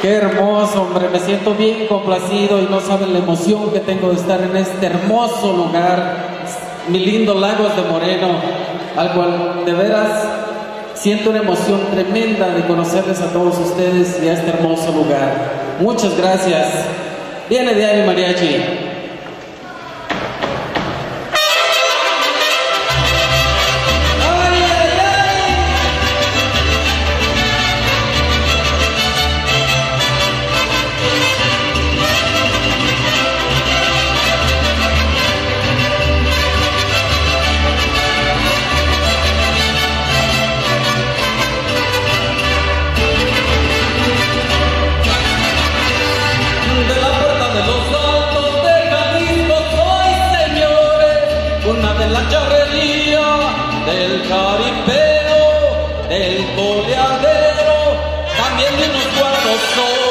Qué hermoso, hombre, me siento bien complacido y no saben la emoción que tengo de estar en este hermoso lugar, mi lindo Lagos de Moreno, al cual de veras siento una emoción tremenda de conocerles a todos ustedes y a este hermoso lugar. Muchas gracias. Viene ahí, Mariachi. Del caripeo, del coleadero, también de unos guardosones.